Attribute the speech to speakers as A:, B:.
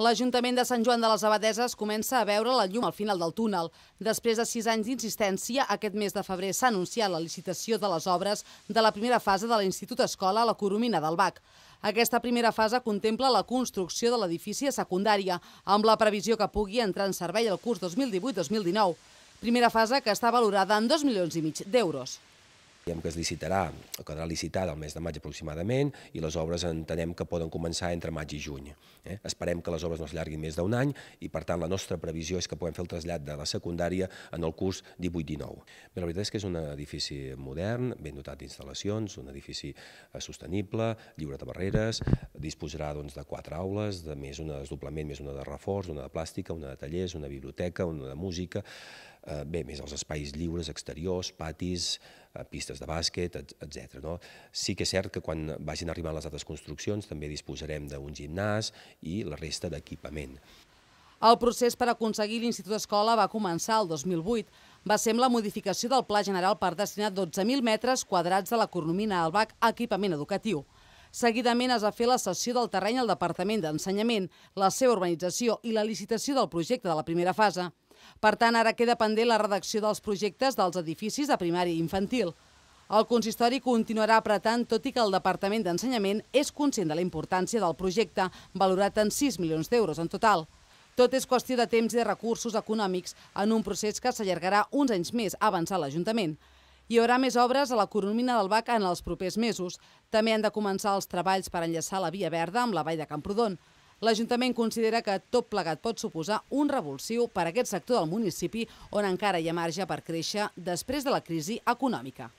A: L'Ajuntament de Sant Joan de les Abadeses comença a veure la llum al final del túnel. Després de sis anys d'insistència, aquest mes de febrer s'ha anunciat la licitació de les obres de la primera fase de l'Institut Escola a la Coromina del Bac. Aquesta primera fase contempla la construcció de l'edifici a secundària, amb la previsió que pugui entrar en servei el curs 2018-2019. Primera fase que està valorada en 2 milions i mig d'euros.
B: Diem que es licitarà, quedarà licitada el mes de maig aproximadament i les obres entenem que poden començar entre maig i juny. Eh? Esperem que les obres no es llarguin més d'un any i per tant la nostra previsió és que puguem fer el trasllat de la secundària en el curs 18-19. La veritat és que és un edifici modern, ben dotat d'instal·lacions, un edifici eh, sostenible, lliure de barreres, disposarà doncs, de quatre aules, de més una de desdoblament, més una de reforç, una de plàstica, una de tallers, una biblioteca, una de música, eh, bé, més els espais lliures, exteriors, patis, eh, pistes de bàsquet, etc. No? Sí que és cert que quan vagin arribant les altres construccions també disposarem d'un gimnàs i la resta d'equipament.
A: El procés per aconseguir l'Institut Escola va començar el 2008. Va ser amb la modificació del Pla General per destinar 12.000 metres quadrats de l'economia al BAC a equipament educatiu. Seguidament es va fer la cessió del terreny al Departament d'Ensenyament, la seva urbanització i la licitació del projecte de la primera fase. Per tant, ara queda pendent la redacció dels projectes dels edificis de primària infantil. El consistori continuarà apretant, tot i que el Departament d'Ensenyament és conscient de la importància del projecte, valorat en 6 milions d'euros en total. Tot és qüestió de temps i de recursos econòmics en un procés que s'allargarà uns anys més a avançar l'Ajuntament. Hi haurà més obres a la Coromina del Bac en els propers mesos. També han de començar els treballs per enllaçar la Via Verda amb la Vall de Camprodon. L'Ajuntament considera que tot plegat pot suposar un revulsiu per a aquest sector del municipi on encara hi ha marge per créixer després de la crisi econòmica.